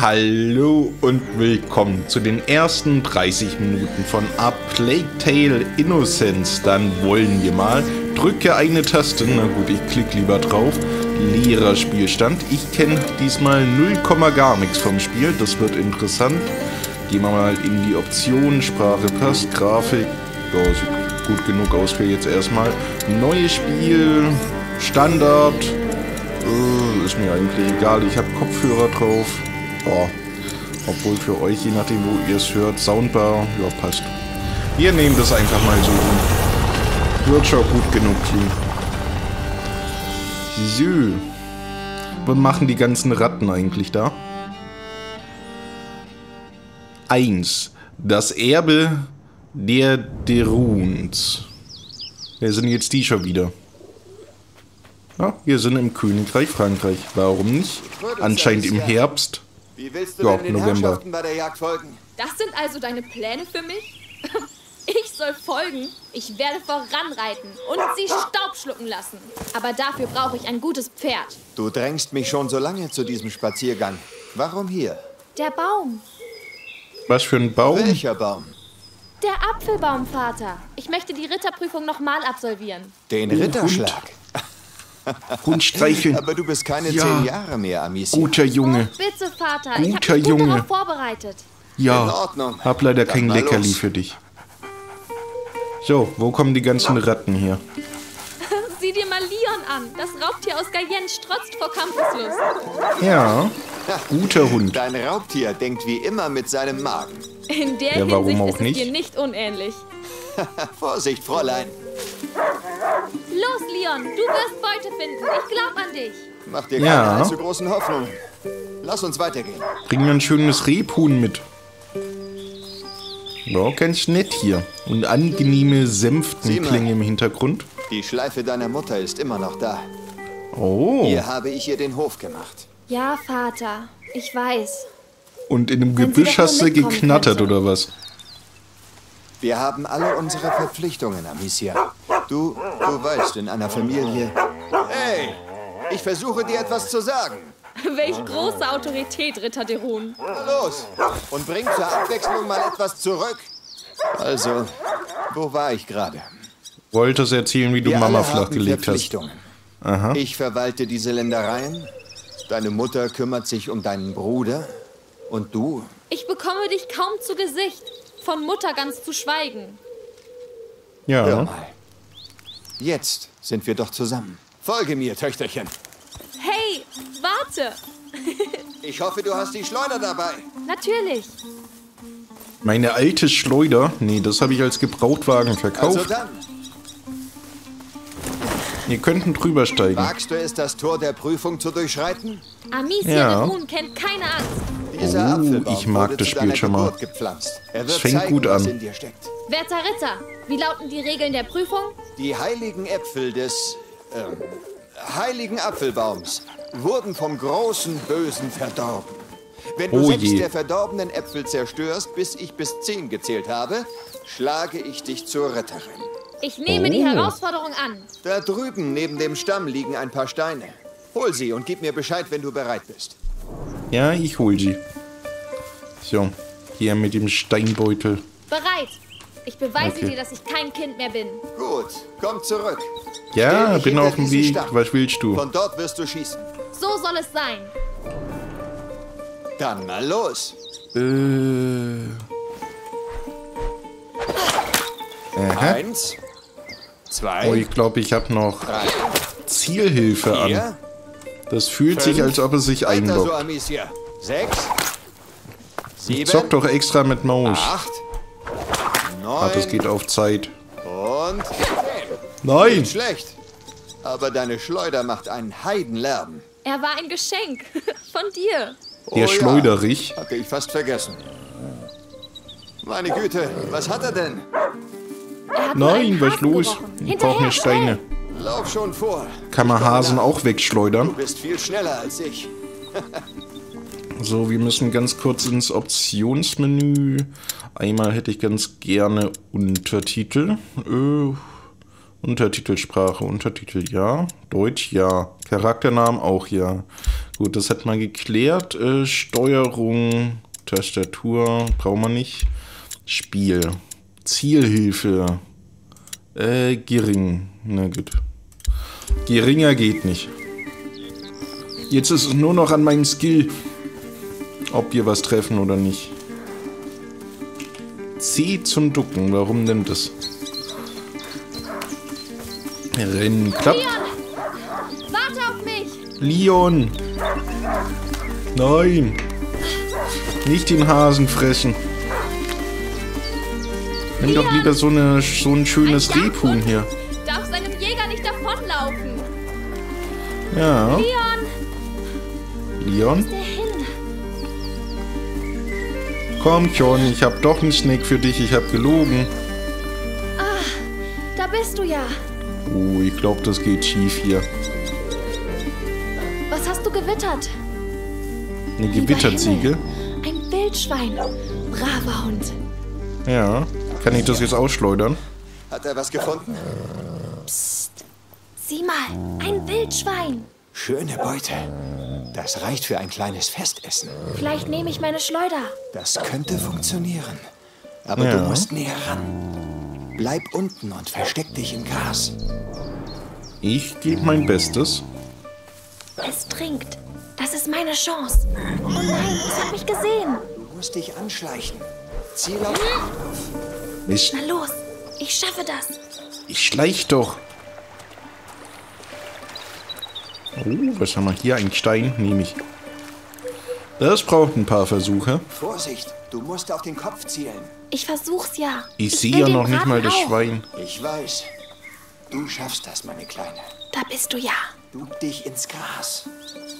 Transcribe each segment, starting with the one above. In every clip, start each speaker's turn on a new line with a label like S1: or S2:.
S1: Hallo und willkommen zu den ersten 30 Minuten von A Plague Tale Innocence. Dann wollen wir mal. Drücke eine Taste. Na gut, ich klicke lieber drauf. Leerer Spielstand. Ich kenne diesmal 0, gar nichts vom Spiel. Das wird interessant. Gehen wir mal in die Optionen. Sprache passt. Grafik. Ja, sieht gut genug aus für jetzt erstmal. Neues Spiel. Standard. Uh, ist mir eigentlich egal. Ich habe Kopfhörer drauf. Oh. Obwohl für euch, je nachdem wo ihr es hört, Soundbar, ja passt. Wir nehmen das einfach mal so hin. Wird schon gut genug klingen. So. Was machen die ganzen Ratten eigentlich da? Eins. Das Erbe der Deruns. Wer sind jetzt die schon wieder? Ja, wir sind im Königreich Frankreich. Warum nicht? Anscheinend im Herbst.
S2: Wie willst du ja, denn den November. Herrschaften bei der Jagd folgen?
S3: Das sind also deine Pläne für mich? Ich soll folgen, ich werde voranreiten und sie Staub schlucken lassen. Aber dafür brauche ich ein gutes Pferd.
S2: Du drängst mich schon so lange zu diesem Spaziergang. Warum hier?
S3: Der Baum.
S1: Was für ein Baum?
S2: Welcher Baum?
S3: Der Apfelbaum, Vater. Ich möchte die Ritterprüfung nochmal absolvieren.
S2: Den Ritterschlag?
S1: Hund streicheln.
S2: Aber du bist keine ja. zehn Jahre mehr, Amicia.
S1: Guter Junge.
S3: Oh, bitte, Vater.
S1: Guter
S3: ich
S1: Junge.
S3: Gut vorbereitet.
S1: Ja, In Ordnung. hab leider Dann kein Leckerli los. für dich. So, wo kommen die ganzen Ratten hier?
S3: Sieh dir mal Leon an. Das Raubtier aus Guyenne strotzt vor Kampfeslust.
S1: Ja, guter Hund.
S2: Dein Raubtier denkt wie immer mit seinem Magen.
S3: In der ja,
S1: warum
S3: Hinsicht
S1: auch
S3: ist
S1: nicht?
S3: es dir nicht unähnlich.
S2: Vorsicht, Fräulein.
S3: Leon, du wirst Beute finden. Ich glaub an dich.
S2: Mach dir keine ja. allzu großen Hoffnungen. Lass uns weitergehen.
S1: Bring mir ein schönes Rebhuhn mit. Ja, ganz nett hier. Und angenehme Sänftenklänge im Hintergrund.
S2: Die Schleife deiner Mutter ist immer noch da.
S1: Oh.
S2: Hier habe ich ihr den Hof gemacht.
S3: Ja, Vater. Ich weiß.
S1: Und in dem Gebüsch hast du geknattert, könnte. oder was?
S2: Wir haben alle unsere Verpflichtungen, Amicia. Du, du weißt, in einer Familie... Hey, ich versuche dir etwas zu sagen.
S3: Welch große Autorität, Ritter de Rune.
S2: Los, und bring zur Abwechslung mal etwas zurück. Also, wo war ich gerade?
S1: Wolltest erzählen, wie du
S2: Wir
S1: Mama flachgelegt hast.
S2: Aha. Ich verwalte diese Ländereien. Deine Mutter kümmert sich um deinen Bruder. Und du?
S3: Ich bekomme dich kaum zu Gesicht. Von Mutter ganz zu schweigen.
S1: Ja.
S2: Hör mal. Jetzt sind wir doch zusammen. Folge mir, Töchterchen.
S3: Hey, warte.
S2: ich hoffe, du hast die Schleuder dabei.
S3: Natürlich.
S1: Meine alte Schleuder? Nee, das habe ich als Gebrauchtwagen verkauft. Also dann. Ihr könnten drüber steigen.
S2: Wagst du es, das Tor der Prüfung zu durchschreiten?
S3: Amicia ja. Moon kennt keine Angst.
S2: Dieser
S1: oh, ich mag das Spiel schon mal. Es fängt zeigen, gut an.
S3: Werter Ritter, wie lauten die Regeln der Prüfung?
S2: Die heiligen Äpfel des ähm, heiligen Apfelbaums wurden vom großen Bösen verdorben. Wenn du oh sechs der verdorbenen Äpfel zerstörst, bis ich bis zehn gezählt habe, schlage ich dich zur Retterin.
S3: Ich nehme oh. die Herausforderung an.
S2: Da drüben neben dem Stamm liegen ein paar Steine. Hol sie und gib mir Bescheid, wenn du bereit bist.
S1: Ja, ich hol sie. So, hier mit dem Steinbeutel.
S3: Bereit. Ich beweise okay. dir, dass ich kein Kind mehr bin.
S2: Gut, komm zurück.
S1: Ja, bin auf dem Weg. Stamm. Was willst du?
S2: Von dort wirst du schießen.
S3: So soll es sein.
S2: Dann mal los.
S1: Äh.
S2: Aha. Eins, zwei.
S1: Oh, ich glaube, ich habe noch drei, Zielhilfe vier, an. Das fühlt fünf, sich, als ob es sich einloggt. So,
S2: Amicia. Sechs, sieben,
S1: ich zock doch extra mit Maus.
S2: Acht, neun,
S1: ah, das geht auf Zeit.
S2: Und zehn.
S1: Nein!
S2: Nicht schlecht. Aber deine Schleuder macht einen Heidenlärm.
S3: Er war ein Geschenk. Von dir.
S1: Der oh, Schleuderich.
S2: Ja. Hatte ich fast vergessen. Meine Güte, was hat er denn?
S3: Er
S1: Nein, was los? Ich brauche mir Steine.
S2: Lauf schon vor.
S1: Kann man Hasen auch wegschleudern?
S2: Du bist viel schneller als ich.
S1: so, wir müssen ganz kurz ins Optionsmenü. Einmal hätte ich ganz gerne Untertitel. Äh, Untertitelsprache, Untertitel ja. Deutsch ja. Charakternamen auch ja. Gut, das hat man geklärt. Äh, Steuerung, Tastatur, brauchen wir nicht. Spiel. Zielhilfe. Äh, gering. Na gut. Geringer geht nicht. Jetzt ist es nur noch an meinem Skill, ob wir was treffen oder nicht. C zum Ducken. Warum denn das? Rennen klappt.
S3: Leon! Warte auf mich!
S1: Leon! Nein! Nicht den Hasen fressen. Nimm doch lieber so, eine, so ein schönes
S3: Ein
S1: Rebhuhn hier.
S3: Darf seinem Jäger nicht davonlaufen.
S1: Ja.
S3: Leon!
S1: Leon? Komm schon, ich hab doch einen Snack für dich. Ich hab gelogen.
S3: Da bist du ja.
S1: Oh, ich glaube, das geht schief hier.
S3: Was hast du gewittert?
S1: Eine Gewitterziege?
S3: Ein Wildschwein. Braver Hund.
S1: Ja. Kann ich das jetzt ausschleudern?
S2: Hat er was gefunden?
S3: Sieh mal, ein Wildschwein.
S2: Schöne Beute. Das reicht für ein kleines Festessen.
S3: Vielleicht nehme ich meine Schleuder.
S2: Das könnte funktionieren. Aber
S1: Ja.
S2: du musst näher ran. Bleib unten und versteck dich im Gras.
S1: Ich gebe mein Bestes.
S3: Es trinkt. Das ist meine Chance. Oh nein, es hat mich gesehen.
S2: Du musst dich anschleichen. Ziel auf drauf.
S1: Mist.
S3: Na los, ich schaffe das.
S1: Ich schleich doch. Oh, was haben wir hier? Ein Stein? Nehme ich. Das braucht ein paar Versuche.
S2: Vorsicht, du musst auf den Kopf zielen.
S3: Ich versuch's ja.
S1: Ich, sehe
S3: will
S1: ja noch nicht mal das. Schwein.
S2: Ich weiß. Du schaffst das, meine Kleine.
S3: Da bist du ja.
S2: Dug dich ins Gras.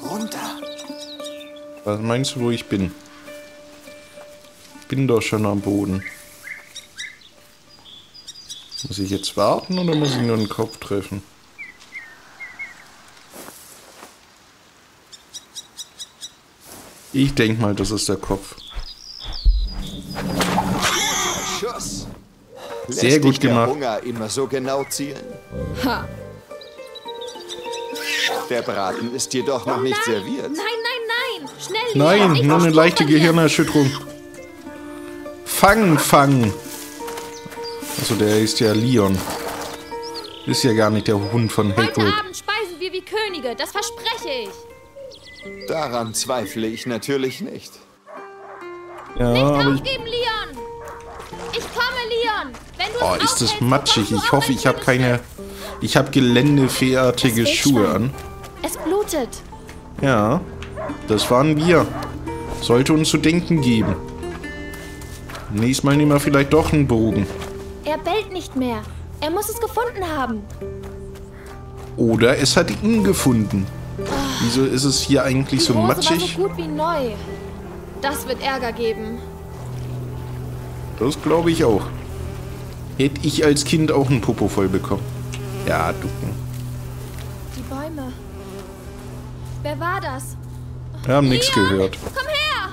S2: Runter.
S1: Was meinst du, wo ich bin? Ich bin doch schon am Boden. Muss ich jetzt warten oder muss ich nur den Kopf treffen? Ich denk mal, das ist der Kopf.
S2: Schuss.
S1: Sehr
S2: Lässt
S1: gut
S2: dich der
S1: gemacht.
S2: Hunger immer so genau zielen?
S3: Ha.
S2: Der Braten ist jedoch noch nicht
S3: nein,
S2: serviert.
S3: Nein, nein, nein. Schnell,
S1: Nein,
S3: Leon, ich
S1: nur eine leichte. Gehirnerschütterung. Fang, fang. Also der ist ja Leon. Ist ja gar nicht der Hund von
S3: Heute
S1: Hagrid.
S3: Abend speisen wir wie Könige, das verspreche ich.
S2: Daran zweifle ich natürlich nicht.
S1: Ja,
S3: Nicht
S1: aber ich...
S3: aufgeben, Leon. Ich komme, Leon. Wenn du
S1: Oh, ist das matschig. Ich hoffe, ich habe keine... Ich habe geländefertige
S3: Das
S1: Schuhe
S3: Wildschwein.
S1: an.
S3: Es blutet.
S1: Ja, das waren wir. Sollte uns zu denken geben. Nächstes Mal nehmen wir vielleicht doch einen Bogen.
S3: Er bellt nicht mehr. Er muss es gefunden haben.
S1: Oder es hat ihn gefunden. Wieso ist es hier eigentlich
S3: Die
S1: so matschig?
S3: war so gut wie neu. Das wird Ärger geben.
S1: Das glaube ich auch. Hätte ich als Kind auch einen Popo voll bekommen. Ja, ducken.
S3: Die Bäume. Wer war das?
S1: Wir haben nichts gehört.
S3: Komm her!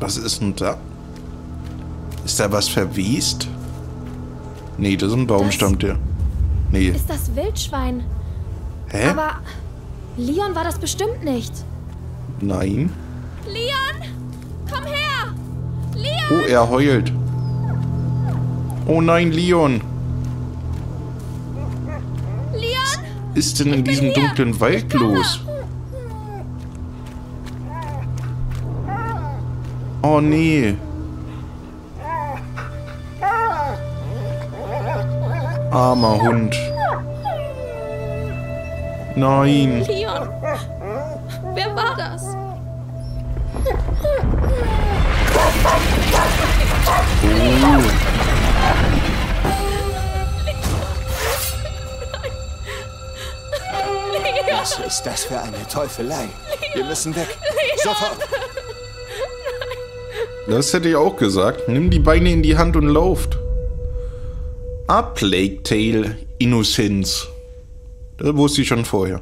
S1: Was ist denn da? Ist da was verwest? Nee, das ist ein Baumstamm, der. Nee.
S3: Ist das Wildschwein?
S1: Hä?
S3: Aber Leon war das bestimmt nicht.
S1: Nein.
S3: Leon! Komm her! Leon!
S1: Oh, er heult. Oh nein, Leon.
S3: Leon!
S1: Ist denn in diesem
S3: hier.
S1: dunklen Wald los? Oh nee. Armer Hund. Nein.
S3: Leon! Wer war das?
S2: Was ist das für eine Teufelei? Wir müssen weg. Sofort.
S1: Das hätte ich auch gesagt. Nimm die Beine in die Hand und lauft. A Plague Tale Innocence. Das wusste ich schon vorher.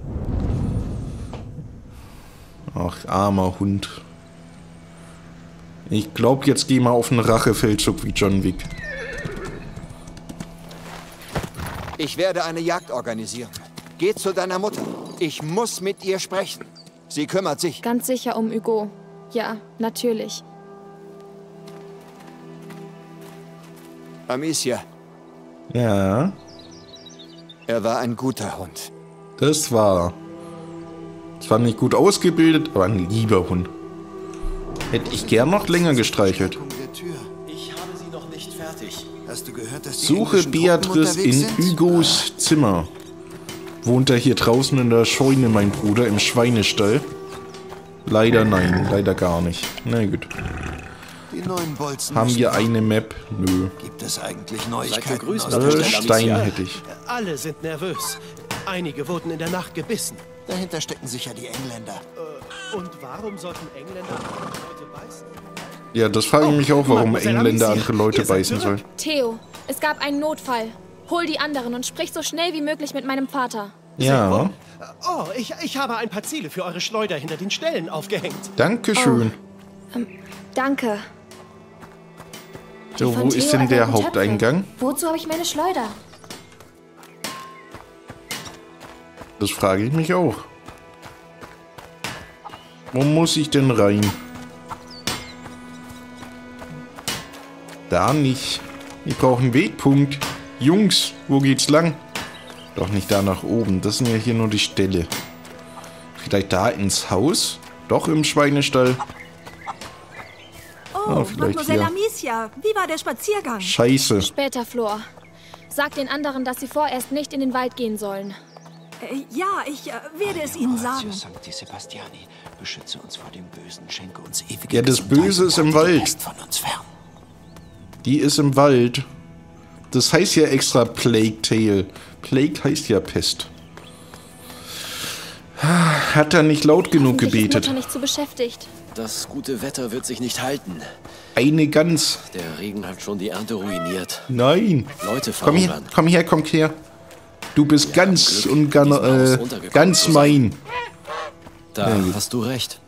S1: Ach, armer Hund. Ich glaube, jetzt gehen wir auf einen Rachefeldzug wie John Wick.
S2: Ich werde eine Jagd organisieren. Geh zu deiner Mutter. Ich muss mit ihr sprechen. Sie kümmert sich.
S3: Ganz sicher um Hugo. Ja, natürlich.
S2: Amicia.
S1: Ja.
S2: Er war ein guter Hund.
S1: Das war. Zwar nicht gut ausgebildet, aber ein lieber Hund. Hätte ich gern noch länger gestreichelt.
S4: Ich habe sie noch nicht fertig.
S2: Hast du gehört, dass
S1: Suche Beatrice in Hugos Zimmer. Wohnt er hier draußen in der Scheune, mein Bruder, im Schweinestall? Leider nein, leider gar nicht. Na gut.
S2: Die neuen Bolzen
S1: Haben wir eine Map? Nö.
S2: Gibt es eigentlich Neuigkeiten?
S4: gegrüßt,
S2: aus.
S1: Äh, Stein hätte ich.
S5: Alle sind nervös. Einige wurden in der Nacht gebissen.
S2: Dahinter stecken sicher die Engländer.
S5: Und warum sollten Engländer andere Leute beißen?
S1: Ja, das frage ich mich auch, warum
S5: Mademoiselle
S1: Engländer andere Leute beißen sollen.
S3: Theo, es gab einen Notfall. Hol die anderen und sprich so schnell wie möglich mit meinem Vater.
S1: Ja,
S5: Oh, ich, ich habe ein paar Ziele für eure Schleuder hinter den Ställen aufgehängt.
S1: danke schön.
S3: Danke.
S1: So, wo ist denn der Haupteingang?
S3: Wozu habe ich meine Schleuder?
S1: Das frage ich mich auch. Wo muss ich denn rein? Da nicht. Ich brauche einen Wegpunkt. Jungs, wo geht's lang? Doch nicht da nach oben. Das sind ja hier nur die Ställe. Vielleicht da ins Haus? Doch im Schweinestall?
S6: Oh,
S1: Ah, vielleicht
S6: Mademoiselle
S1: hier.
S6: Amicia, wie war der Spaziergang?
S1: Scheiße.
S3: Später, Flor. Sag den anderen, dass sie vorerst nicht in den Wald gehen sollen.
S6: Äh, ja, ich äh, werde es Ihnen sagen.
S2: Sancti Sebastiani, beschütze uns vor dem Bösen, schenke uns ewige
S1: Ja, das Böse ist im Wald.
S2: Pest von uns fern.
S1: Die ist im Wald. Das heißt ja extra Plague Tale. Plague heißt ja Pest. Hat er nicht laut genug
S3: ist
S1: gebetet?
S3: Mutter nicht zu beschäftigt.
S4: Das gute Wetter wird sich nicht halten.
S1: Eine Gans.
S4: Der Regen hat schon die Ernte ruiniert.
S1: Nein.
S4: Leute
S1: Komm her, komm her, komm her. Du bist ganz
S4: Glück,
S1: und gar,
S4: diesmal
S1: äh, ganz mein.
S4: Da hast du recht.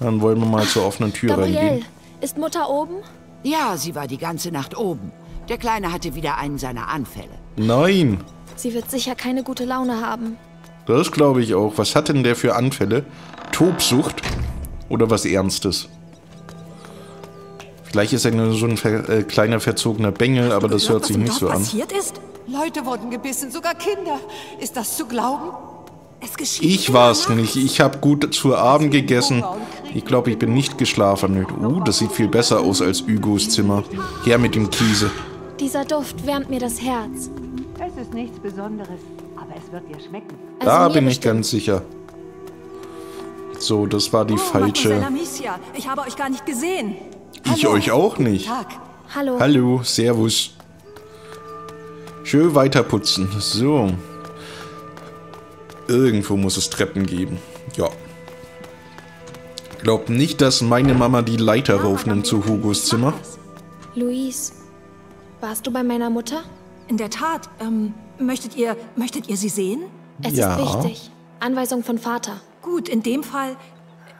S1: Dann wollen wir mal zur offenen Tür
S3: Gabrielle,
S1: reingehen.
S3: ist Mutter oben?
S7: Ja, sie war die ganze Nacht oben. Der Kleine hatte wieder einen seiner Anfälle.
S1: Nein.
S3: Sie wird sicher keine gute Laune haben.
S1: Das glaube ich auch. Was hat denn der für Anfälle? Tobsucht? Oder was Ernstes? Vielleicht ist er nur so ein ver äh, kleiner verzogener Bengel, aber das hört sich nicht so an.
S6: passiert ist?
S8: Leute wurden gebissen, sogar Kinder. Ist das zu glauben?
S6: Es geschieht
S1: Ich war's nicht. Ich habe gut zu Abend gegessen. Ich glaube, ich bin nicht geschlafen. Uh, das sieht viel besser aus als Hugos Zimmer. Her mit dem Käse.
S3: Dieser Duft wärmt mir das Herz.
S8: Es ist nichts Besonderes, aber es wird dir schmecken.
S3: Also
S1: Da bin ich ganz sicher. So, das war die
S6: Oh,
S1: falsche.
S6: Amicia, ich habe euch gar nicht gesehen.
S1: Ich euch auch nicht.
S8: Tag.
S3: Hallo.
S1: Hallo, Servus. Schön weiterputzen. So. Irgendwo muss es Treppen geben. Ja. Glaub nicht, dass meine Mama die Leiter raufnimmt zu Hugos Zimmer.
S3: Luis, warst du bei meiner Mutter?
S6: In der Tat, ähm, möchtet ihr, möchtet ihr sie sehen?
S3: Es
S1: Ja.
S3: ist wichtig. Anweisung von Vater.
S6: Gut, in dem Fall,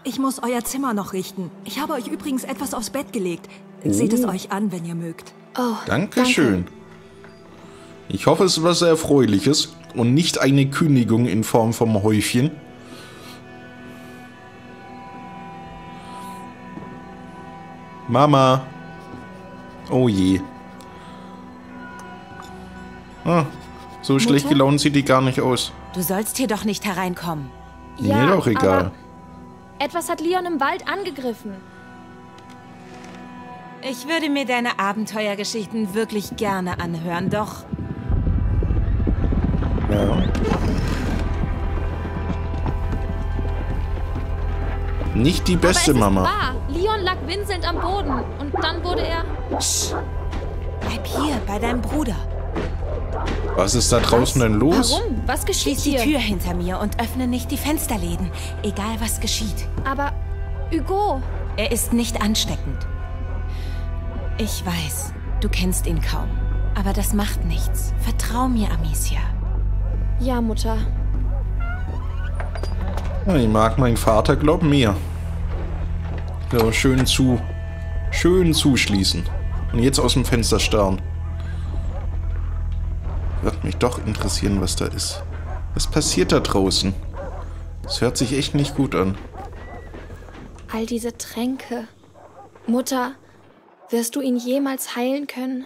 S6: ich muss euer Zimmer noch richten. Ich habe euch übrigens etwas aufs Bett gelegt. Seht es euch an, wenn ihr mögt.
S3: Oh,
S1: Dankeschön. Ich hoffe, es ist was Erfreuliches und nicht eine Kündigung in Form vom Häufchen. Mama. Oh je. Ah, so schlecht
S3: Mutter?
S1: gelaunt sieht die gar nicht aus.
S7: Du sollst hier doch nicht hereinkommen.
S3: Ja,
S1: Mir doch egal.
S3: aber Etwas hat Leon im Wald angegriffen.
S7: Ich würde mir deine Abenteuergeschichten wirklich gerne anhören, doch
S1: Ja. Nicht die beste
S3: aber es
S1: Mama.
S3: Ist wahr. Leon lag winselnd am Boden und dann wurde er.
S7: bleib hier bei deinem Bruder.
S1: Was ist da draußen denn los?
S3: Warum? Was geschieht
S7: Schließ die
S3: hier?
S7: Tür hinter mir und öffne nicht die Fensterläden, egal was geschieht.
S3: Aber Hugo,
S7: Er ist nicht ansteckend. Ich weiß, du kennst ihn kaum. Aber das macht nichts. Vertrau mir, Amicia.
S3: ja Mutter.
S1: Ich mag meinen Vater, glaub mir. So, schön zu. Schön zuschließen. Und jetzt aus dem Fenster starren. Wird mich doch interessieren, was da ist. Was passiert da draußen? Das hört sich echt nicht gut an.
S3: All diese Tränke. Mutter, wirst du ihn jemals heilen können?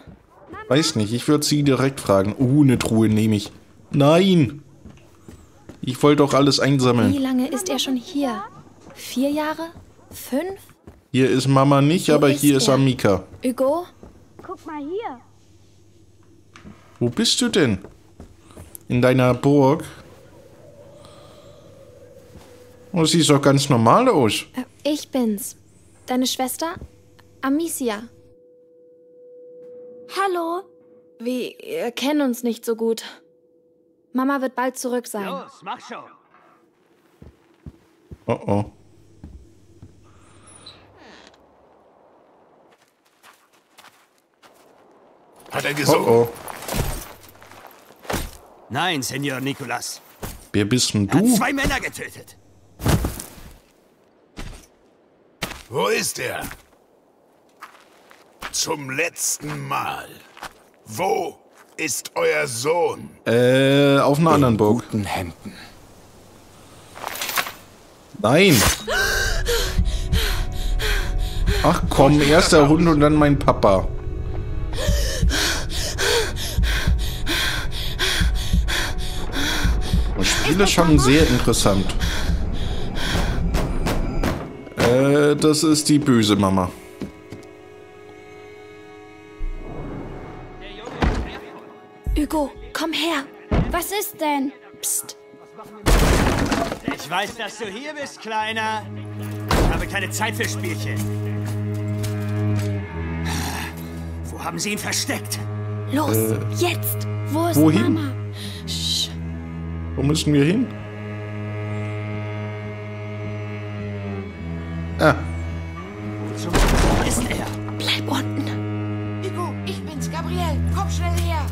S1: Weiß nicht, ich würde sie direkt fragen. Oh, eine Truhe nehme ich. Nein! Ich wollte doch alles einsammeln.
S3: Wie lange ist er schon hier? Vier Jahre? Fünf?
S1: Hier ist Mama nicht,
S3: Wo
S1: aber
S3: ist
S1: hier ist
S3: er?
S1: Amika.
S3: Hugo?
S9: Guck mal hier.
S1: Wo bist du denn? In deiner Burg? Oh, siehst doch ganz normal aus.
S3: Äh, Ich bin's. Deine Schwester? Amicia.
S9: Hallo.
S3: Wir äh, kennen uns nicht so gut. Mama wird bald zurück sein.
S5: Los, mach schon.
S1: Oh oh.
S10: Hat er
S1: Oh
S10: gesungen?
S1: oh.
S5: Nein, Senor Nicolas.
S1: Wer bist denn
S5: Er hat
S1: du?
S5: zwei Männer getötet.
S10: Wo ist er? Zum letzten Mal. Wo ist euer Sohn?
S1: Äh, auf einer anderen Burg.
S2: Guten Händen.
S1: Nein! Ach komm, erst der Hund und dann mein Papa. Das Spiel ist schon sehr interessant. Äh, das ist die böse Mama.
S3: Hugo, komm her.
S9: Was ist denn?
S3: Psst.
S5: Ich weiß, dass du hier bist, Kleiner. Ich habe keine Zeit für Spielchen. Wo haben sie ihn versteckt?
S3: Los, jetzt.
S9: Wo ist
S1: Wohin?
S9: Mama?
S1: Wo müssen wir hin? Ah,
S5: Wo ist er?
S3: Bleib unten.
S8: Hugo, ich bin's, Gabriel. Komm schnell her.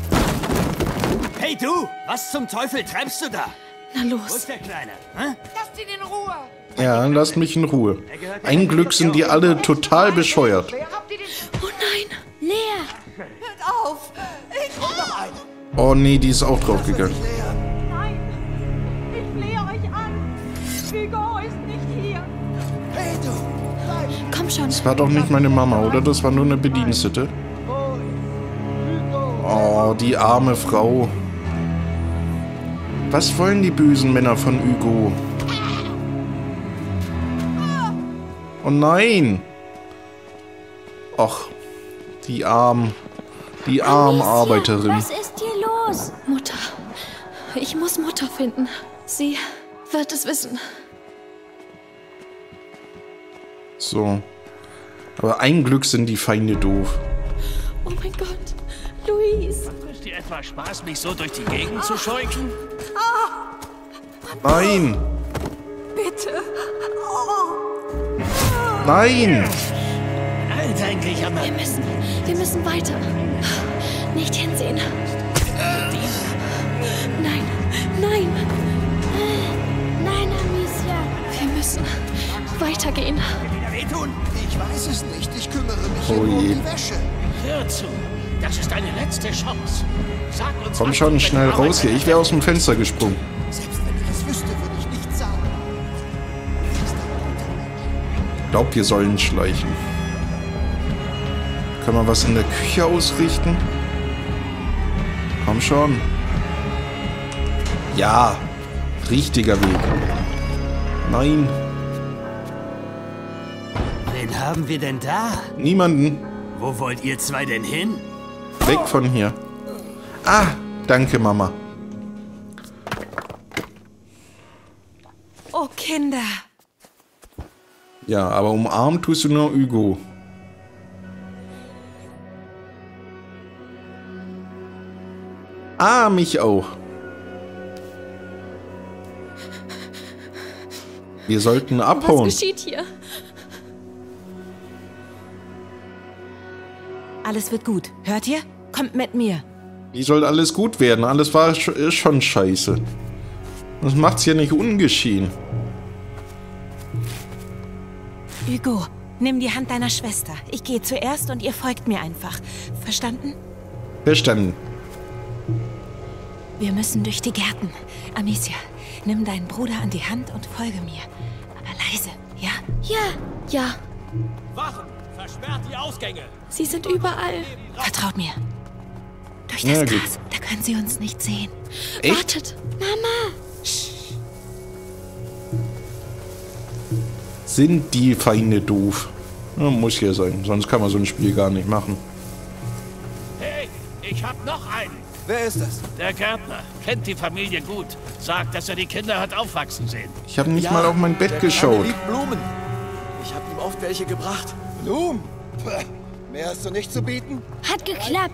S5: Hey du, was zum Teufel treibst du da?
S3: Na
S5: Wo
S3: los.
S5: ist der Kleine? Hä?
S8: Lasst ihn in Ruhe.
S1: ja, lasst mich in Ruhe. Ein Glück sind die alle total bescheuert.
S3: Oh nein.
S9: Leer.
S8: Hört auf. Ich.
S1: Oh nee, die ist auch draufgegangen. Das war doch nicht meine Mama, oder? Das war nur eine Bedienstete. Oh, die arme Frau. Was wollen die bösen Männer von Hugo? Oh nein! Och, die arm, die arme Arbeiterin.
S9: Was ist hier los?
S3: Mutter. Ich muss Mutter finden. Sie wird es wissen.
S1: So. Aber ein Glück sind die Feinde doof.
S3: Oh mein Gott. Luis.
S5: Ist dir etwa Spaß, mich so durch die Gegend zu scheuchen?
S1: Nein!
S8: Bitte.
S1: Nein!
S5: Alter, ein Griecher
S3: Wir müssen, wir müssen weiter. Nicht hinsehen. Nein, nein.
S9: Nein, Amicia.
S3: Wir müssen weitergehen.
S5: wieder wehtun.
S2: Ich weiß es nicht. Ich kümmere mich
S1: Oh
S2: um die Wäsche.
S11: Hör zu. Das ist deine letzte Chance. Sag uns,
S1: Komm schon
S11: du
S1: schnell raus hier. Ich wäre aus dem Fenster gesprungen.
S2: Selbst wenn ich es wüsste, würde ich nichts sagen.
S1: Glaubt, wir sollen schleichen. Können wir was in der Küche ausrichten? Komm schon. Ja, richtiger Weg. Nein,
S5: haben wir denn da?
S1: niemanden.
S5: Wo wollt ihr zwei denn hin?
S1: Weg von hier. Ah, danke, Mama.
S7: Oh, Kinder.
S1: Ja, aber umarmt tust du nur Hugo. Ah, mich auch. Wir sollten
S3: Was
S1: abhauen.
S3: geschieht hier?
S7: Alles wird gut. Hört ihr? Kommt mit mir.
S1: Wie soll alles gut werden? Alles war sch ist schon scheiße. Das macht's ja nicht ungeschehen.
S7: Hugo, nimm die Hand deiner Schwester. Ich gehe zuerst und ihr folgt mir einfach. Verstanden?
S1: Verstanden.
S7: Wir müssen durch die Gärten. Amicia, nimm deinen Bruder an die Hand und folge mir. Aber leise, ja?
S9: Ja, ja.
S11: Wachen! Versperrt die Ausgänge!
S9: Sie sind überall.
S7: Vertraut mir. Durch das
S1: Ja.
S7: Gras, da können sie uns nicht sehen.
S1: Echt?
S9: Wartet. Mama.
S1: Sind die Feinde doof? Ja, muss ja sein, sonst kann man so ein Spiel gar nicht machen.
S11: Hey, ich hab noch einen!
S12: Wer ist das?
S11: Der Gärtner kennt die Familie gut. Sagt, dass er die Kinder hat aufwachsen sehen.
S1: Ich habe nicht mal auf mein Bett
S13: der
S1: geschaut.
S13: Liebt Blumen. Ich habe ihm oft welche gebracht.
S12: Pah, Mehr hast du nicht zu bieten?
S9: Hat geklappt.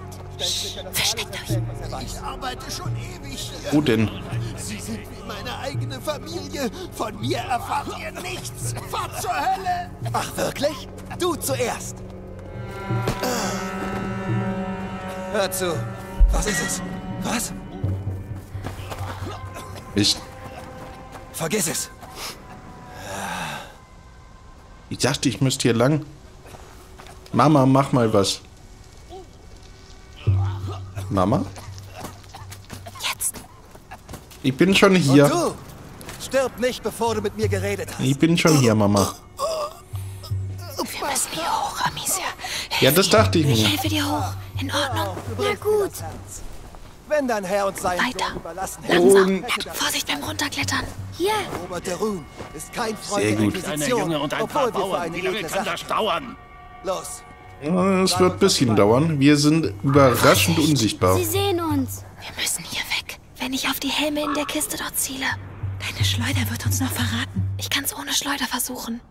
S7: Versteckt euch.
S12: Ich arbeite schon ewig hier.
S1: Wo denn?
S12: Sie sind wie meine eigene Familie. Von mir erfahrt ihr nichts. Fahrt zur Hölle. Ach, wirklich? Du zuerst. Hör zu. Was ist es? Was?
S1: Ich,
S12: Vergiss es.
S1: ich dachte, ich müsste hier lang. Mama, mach mal was. Mama?
S7: Jetzt.
S1: Ich bin schon
S12: Und
S1: hier.
S12: du? Stirb nicht, bevor du mit mir geredet hast.
S1: Ich bin schon hier, Mama.
S7: Wir müssen hier hoch, Amicia.
S1: Ja, das dachte ich
S7: Ich
S1: mir.
S7: helfe dir hoch. In Ordnung.
S12: Na gut. Wenn dein Herr uns seinen
S7: Weiter.
S12: Überlassen
S1: Und
S12: hätte,
S7: Vorsicht beim Runterklettern.
S9: Ja.
S12: Robert de Rune ist kein Freund
S1: Sehr
S12: der
S1: gut.
S11: Eine
S12: Inquisition,
S11: Junge und ein paar Bauern. Wie lange kann das dauern?
S12: Los.
S1: Es wird ein bisschen dauern. Wir sind überraschend unsichtbar.
S9: Sie sehen uns.
S7: Wir müssen hier weg. Wenn ich auf die Helme in der Kiste dort ziele. Deine Schleuder wird uns noch verraten. Ich kann's ohne Schleuder versuchen.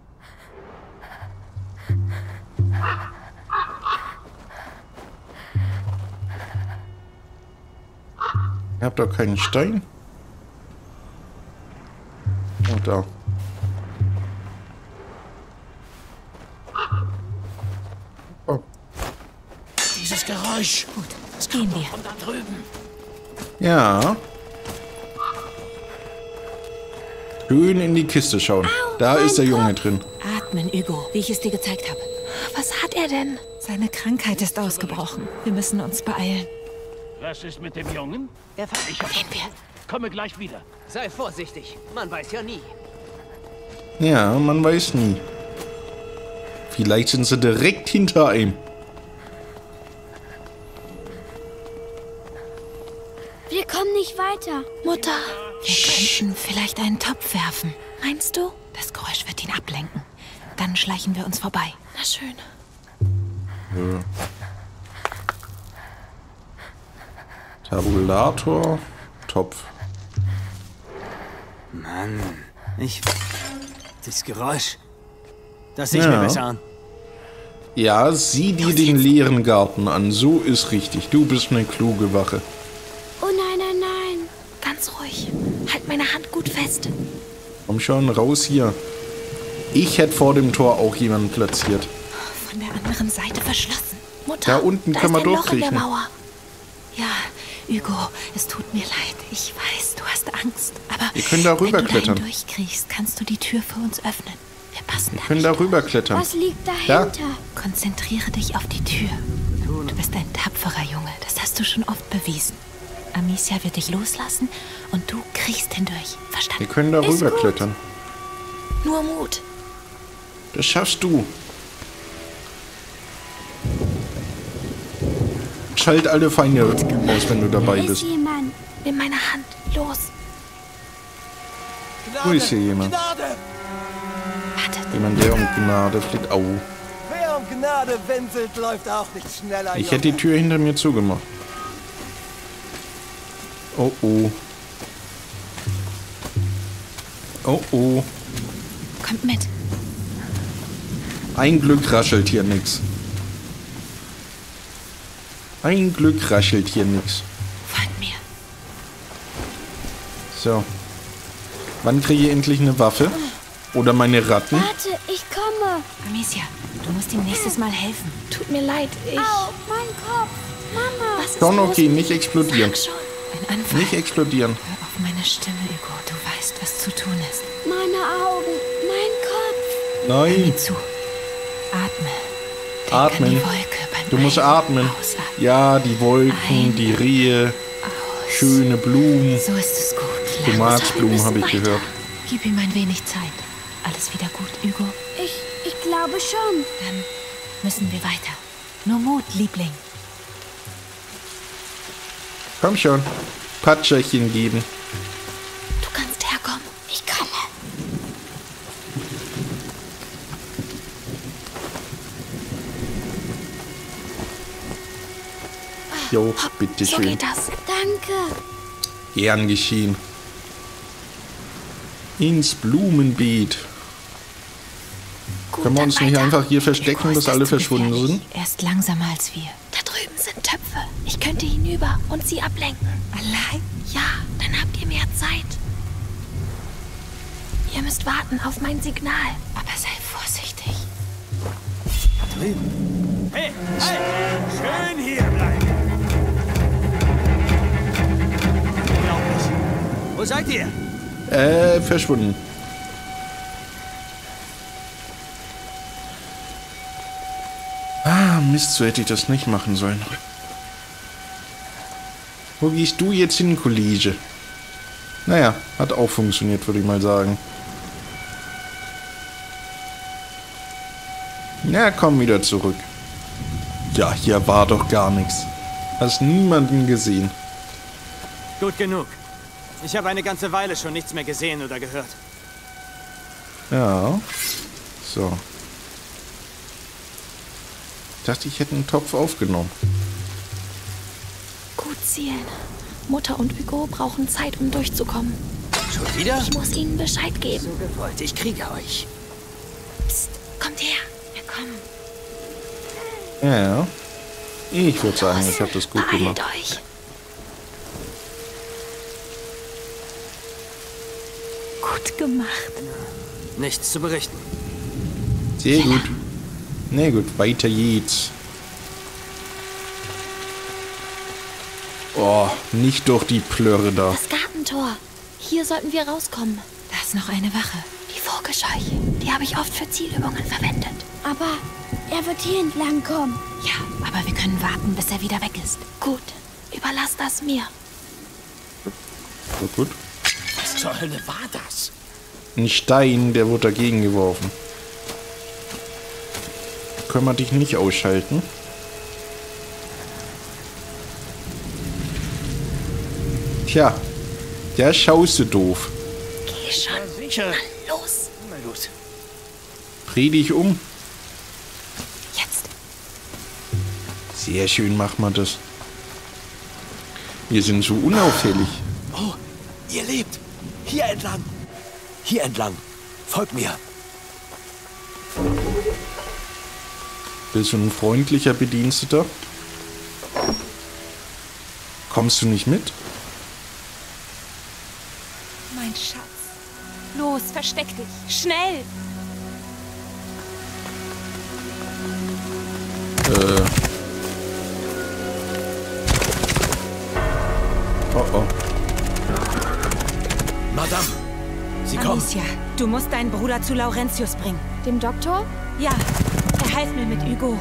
S1: Ihr habt doch keinen Stein? Oh, da.
S11: Dieses Geräusch.
S7: Gut, gehen wir.
S11: Von da drüben.
S1: Ja. Schön in die Kiste schauen. Da ist der Junge drin.
S7: Atmen, Hugo, wie ich es dir gezeigt habe. Was hat er denn? Seine Krankheit ist ausgebrochen. Wir müssen uns beeilen.
S11: Was ist mit dem Jungen? Ich hab,
S7: Gehen wir.
S11: komme gleich wieder.
S14: Sei vorsichtig, man weiß ja nie.
S1: Ja, man weiß nie. Vielleicht sind sie direkt hinter ihm.
S9: Weiter.
S7: Mutter, wir könnten vielleicht einen Topf werfen. Meinst du? Das Geräusch wird ihn ablenken. Dann schleichen wir uns vorbei. Na schön.
S1: Tabulator, Topf.
S5: Mann, ich... Das Geräusch. Das sehe ich
S1: Ja.
S5: mir besser an.
S1: Ja, sieh dir den leeren Garten an. So ist richtig. Du bist eine kluge Wache.
S9: Oh nein, nein, nein.
S7: Ganz ruhig. Halt meine Hand gut fest.
S1: Komm schon, raus hier. Ich hätte vor dem Tor auch jemanden platziert.
S7: Von der anderen Seite verschlossen. Mutter,
S1: Da unten
S7: da
S1: können
S7: ist
S1: wir durchkriechen.
S7: Mauer. Ja, Hugo, es tut mir leid. Ich weiß, du hast Angst. Aber
S1: Wir können da
S7: wenn du
S1: rüberklettern.
S7: durchkriechst, kannst du die Tür für uns öffnen. Wir passen
S1: Wir
S7: da
S1: können da rüberklettern.
S9: Was liegt
S1: Da.
S9: dahinter?
S7: Konzentriere dich auf die Tür. Du bist ein tapferer Junge, das hast du schon oft bewiesen. Amicia wird dich loslassen und du kriechst hindurch.
S1: Wir
S7: Verstanden?
S1: können da
S9: Ist
S1: rüberklettern.
S7: Nur Mut.
S1: Das schaffst du. Schalt alle Feinde aus, wenn du dabei
S9: Ist
S1: bist.
S9: jemand?
S7: Nimm meine Hand. Los.
S1: Wo ist hier jemand?
S12: Gnade!
S7: Wartet.
S1: Jemand, der um Gnade fliegt. Au.
S12: Wer um Gnade winselt, läuft auch nicht schneller.
S1: Ich hätte die Tür hinter mir zugemacht. Oh oh. Oh oh.
S7: Kommt mit.
S1: Ein Glück raschelt hier nix. Ein Glück raschelt hier nix.
S7: Folgt mir.
S1: So. Wann kriege ich endlich eine Waffe? Oder meine Ratten?
S9: Warte, ich komme.
S7: Amicia, du musst ihm nächstes Mal helfen. Tut mir leid, ich...
S9: Au, mein Kopf. Mama.
S7: Was ist
S1: Schon
S7: los?
S1: okay, nicht explodieren.
S7: Sag schon. Ein Anfall.
S1: Nicht explodieren.
S7: Hör auf meine Stimme, Hugo. Du weißt, was zu tun ist.
S9: Meine Augen. Mein Kopf.
S7: Hör
S1: Nein.
S7: mir zu. Atme. Denk
S1: Atmen.
S7: An die Wolke beim
S1: Du musst atmen.
S7: Ausatmen.
S1: Ja, die Wolken,
S7: Ein-
S1: die Rehe.
S7: Aus.
S1: Schöne Blumen.
S7: So ist es gut.
S1: Tomatblumen habe ich gehört.
S7: Gib ihm ein wenig Zeit. Alles wieder gut, Hugo?
S15: Ich, ich glaube schon.
S7: Dann müssen wir weiter. Nur Mut, Liebling.
S1: Komm schon. Patscherchen geben.
S7: Du kannst herkommen.
S15: Ich komme.
S1: Jo, bitteschön.
S7: So geht das.
S15: Danke.
S1: Gern geschehen. Ins Blumenbeet.
S7: Gut,
S1: Können wir uns nicht
S7: weiter.
S1: einfach hier verstecken, bis alle verschwunden sind?
S7: Er ist langsamer als wir. Ich könnte hinüber und sie ablenken. Allein? Ja, dann habt ihr mehr Zeit. Ihr müsst warten auf mein Signal. Aber sei vorsichtig.
S5: Drüben. Hey, hey! Schön hier bleiben. Unglaublich. Wo seid ihr?
S1: Äh, verschwunden. Ah, Mist, so hätte ich das nicht machen sollen. Wo gehst du jetzt hin, Kollege? Naja, hat auch funktioniert, würde ich mal sagen. Na, komm wieder zurück. Ja, hier war doch gar nichts. Hast niemanden gesehen.
S5: Gut genug. Ich habe eine ganze Weile schon nichts mehr gesehen oder gehört.
S1: Ja. So. Ich dachte, ich hätte einen Topf aufgenommen.
S7: Zielen. Mutter und Hugo brauchen Zeit, um durchzukommen.
S4: Schon wieder?
S7: Ich muss ihnen Bescheid geben.
S4: So gewollt, ich kriege euch.
S7: Psst, kommt her. Wir kommen.
S1: Ja. Ich würde sagen, ich habe das gut gemacht.
S7: Beeilt euch. Gut gemacht.
S4: Nichts zu berichten.
S1: Sehr gut. Na gut, weiter geht's. Oh, nicht durch die Plörre da.
S7: Das Gartentor. Hier sollten wir rauskommen. Da ist noch eine Wache. Die Vogelscheuche. Die habe ich oft für Zielübungen verwendet.
S15: Aber er wird hier entlang kommen.
S7: Ja, aber wir können warten, bis er wieder weg ist. Gut. Überlass das mir.
S1: So gut.
S11: Was zur Hölle war das?
S1: Ein Stein, der wurde dagegen geworfen. Können wir dich nicht ausschalten? Tja, der schaust du doof.
S7: Geh schon.
S11: Sicher.
S7: Los.
S11: Na gut.
S1: Dreh dich um.
S7: Jetzt.
S1: Sehr schön macht man das. Wir sind so unauffällig.
S4: Oh, ihr lebt. Hier entlang. Hier entlang. Folgt mir.
S1: Bist du ein freundlicher Bediensteter? Kommst du nicht mit?
S6: Mein Schatz. Los, versteck dich. Schnell.
S1: Äh. Oh oh.
S4: Madame, Sie kommen.
S6: Amicia, du musst deinen Bruder zu Laurentius bringen.
S3: Dem Doktor?
S6: Ja, er half mir mit Hugo.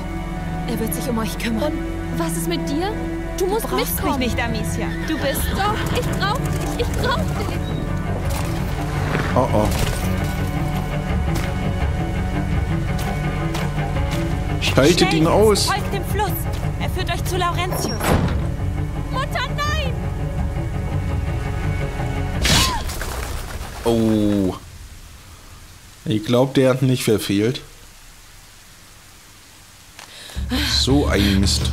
S6: Er wird sich um euch kümmern.
S3: Und was ist mit dir? Du musst
S6: Du brauchst
S3: mitkommen.
S6: mich nicht, Amicia. Du bist...
S3: Doch, ich brauch dich. Ich brauch dich.
S1: Oh oh. Schaltet ihn aus.
S6: Folgt dem Fluss. Er führt euch zu Laurentius.
S3: Mutter, nein!
S1: Oh. Ich glaube, der hat nicht verfehlt. So ein Mist.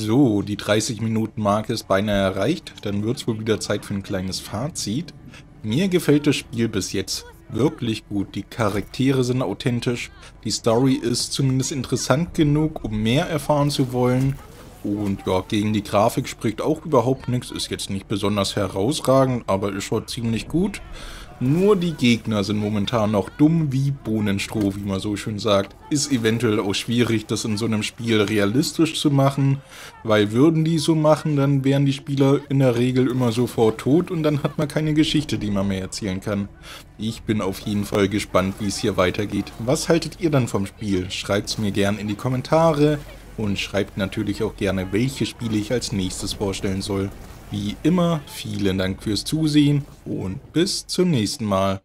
S1: So, die 30 Minuten Marke ist beinahe erreicht. Dann wird es wohl wieder Zeit für ein kleines Fazit. Mir gefällt das Spiel bis jetzt wirklich gut. Die Charaktere sind authentisch. Die Story ist zumindest interessant genug, um mehr erfahren zu wollen. Und ja, gegen die Grafik spricht auch überhaupt nichts. Ist jetzt nicht besonders herausragend, aber ist schon ziemlich gut. Nur die Gegner sind momentan noch dumm wie Bohnenstroh, wie man so schön sagt. Ist eventuell auch schwierig, das in so einem Spiel realistisch zu machen, weil würden die so machen, dann wären die Spieler in der Regel immer sofort tot und dann hat man keine Geschichte, die man mehr erzählen kann. Ich bin auf jeden Fall gespannt, wie es hier weitergeht. Was haltet ihr dann vom Spiel? Schreibt's mir gern in die Kommentare. und schreibt natürlich auch gerne, welche Spiele ich als nächstes vorstellen soll. Wie immer, vielen Dank fürs Zusehen und bis zum nächsten Mal.